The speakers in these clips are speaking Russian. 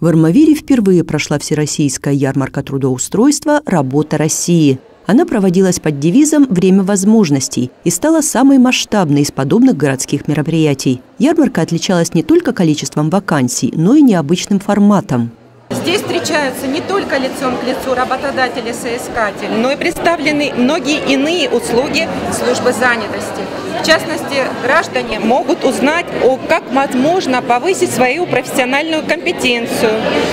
В Армавире впервые прошла всероссийская ярмарка трудоустройства «Работа России». Она проводилась под девизом «Время возможностей» и стала самой масштабной из подобных городских мероприятий. Ярмарка отличалась не только количеством вакансий, но и необычным форматом. Здесь встречаются не только лицом к лицу работодатели и но и представлены многие иные услуги службы занятости. В частности, граждане могут узнать, о, как возможно повысить свою профессиональную компетенцию,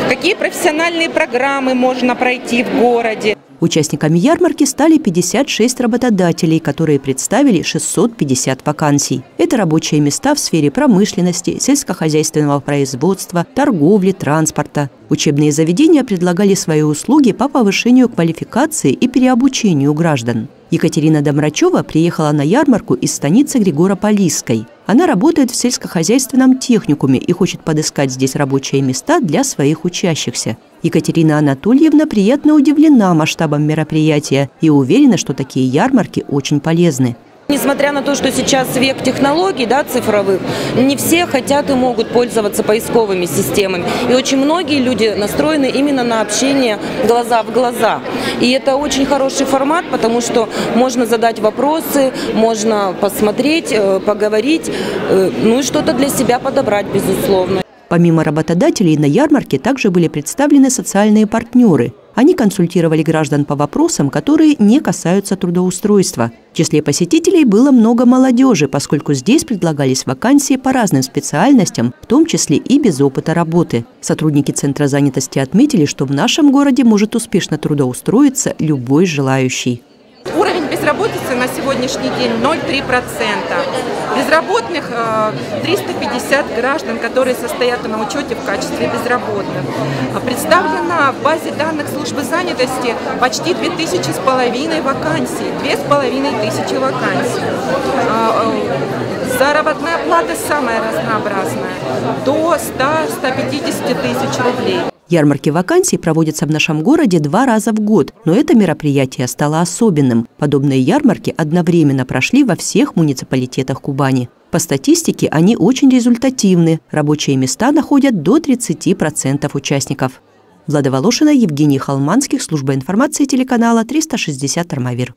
какие профессиональные программы можно пройти в городе. Участниками ярмарки стали 56 работодателей, которые представили 650 вакансий. Это рабочие места в сфере промышленности, сельскохозяйственного производства, торговли, транспорта. Учебные заведения предлагали свои услуги по повышению квалификации и переобучению граждан. Екатерина Домрачева приехала на ярмарку из станицы Григора-Полисской. Она работает в сельскохозяйственном техникуме и хочет подыскать здесь рабочие места для своих учащихся. Екатерина Анатольевна приятно удивлена масштабом мероприятия и уверена, что такие ярмарки очень полезны. Несмотря на то, что сейчас век технологий да, цифровых, не все хотят и могут пользоваться поисковыми системами. И очень многие люди настроены именно на общение глаза в глаза. И это очень хороший формат, потому что можно задать вопросы, можно посмотреть, э, поговорить, э, ну и что-то для себя подобрать, безусловно. Помимо работодателей на ярмарке также были представлены социальные партнеры. Они консультировали граждан по вопросам, которые не касаются трудоустройства. В числе посетителей было много молодежи, поскольку здесь предлагались вакансии по разным специальностям, в том числе и без опыта работы. Сотрудники Центра занятости отметили, что в нашем городе может успешно трудоустроиться любой желающий. Уровень безработицы на сегодняшний день 0,3%. Безработных 350 э, граждан, которые состоят на учете в качестве безработных. Представлена в базе данных службы занятости почти 2000 с половиной вакансий, 2500 вакансий. А, э, заработная плата самая разнообразная, до 100-150 тысяч рублей. Ярмарки вакансий проводятся в нашем городе два раза в год, но это мероприятие стало особенным. Подобные ярмарки одновременно прошли во всех муниципалитетах Кубани. По статистике они очень результативны. Рабочие места находят до 30% участников. Влада Волошина, Евгений Халманских, служба информации телеканала 360 «Армавир».